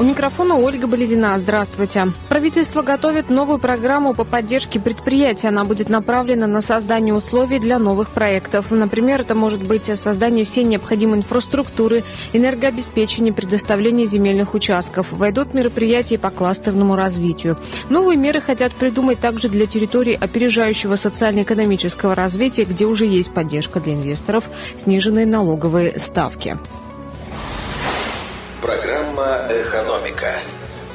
У микрофона Ольга Болезина. Здравствуйте. Правительство готовит новую программу по поддержке предприятий. Она будет направлена на создание условий для новых проектов. Например, это может быть создание всей необходимой инфраструктуры, энергообеспечение, предоставление земельных участков. Войдут мероприятия по кластерному развитию. Новые меры хотят придумать также для территорий опережающего социально-экономического развития, где уже есть поддержка для инвесторов, сниженные налоговые ставки. Программа «Экономика».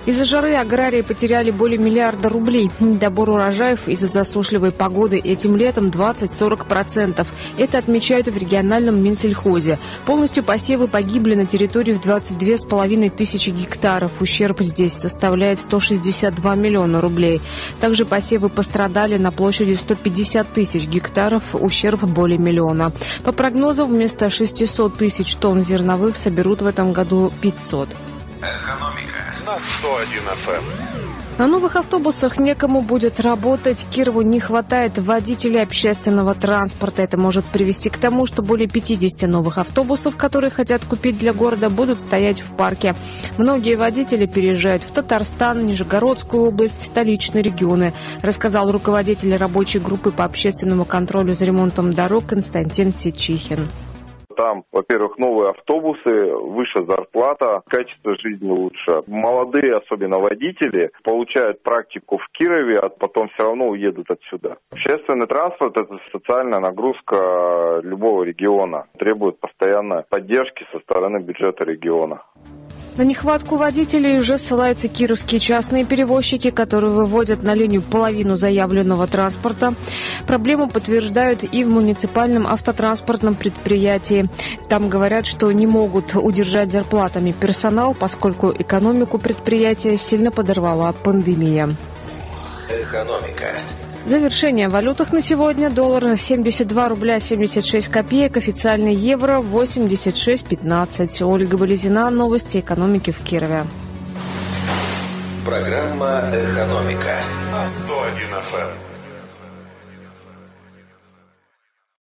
Из-за жары аграрии потеряли более миллиарда рублей. Недобор урожаев из-за засушливой погоды этим летом 20-40%. Это отмечают в региональном Минсельхозе. Полностью посевы погибли на территории в 22,5 тысячи гектаров. Ущерб здесь составляет 162 миллиона рублей. Также посевы пострадали на площади 150 тысяч гектаров. Ущерб более миллиона. По прогнозам, вместо 600 тысяч тонн зерновых соберут в этом году 500. Экономика на 101 FM. На новых автобусах некому будет работать. Кирову не хватает водителей общественного транспорта. Это может привести к тому, что более 50 новых автобусов, которые хотят купить для города, будут стоять в парке. Многие водители переезжают в Татарстан, Нижегородскую область, столичные регионы, рассказал руководитель рабочей группы по общественному контролю за ремонтом дорог Константин Сичихин. Там, во-первых, новые автобусы, выше зарплата, качество жизни лучше. Молодые, особенно водители, получают практику в Кирове, а потом все равно уедут отсюда. Общественный транспорт – это социальная нагрузка любого региона. Требует постоянной поддержки со стороны бюджета региона. На нехватку водителей уже ссылаются кировские частные перевозчики, которые выводят на линию половину заявленного транспорта. Проблему подтверждают и в муниципальном автотранспортном предприятии. Там говорят, что не могут удержать зарплатами персонал, поскольку экономику предприятия сильно подорвала пандемия. Экономика. Завершение в валютах на сегодня. Доллар 72 рубля 76 копеек. Официальный евро 86,15. Ольга Болезина. Новости экономики в Кирове. Программа «Экономика». На 101 FM.